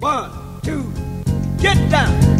One, two, get down.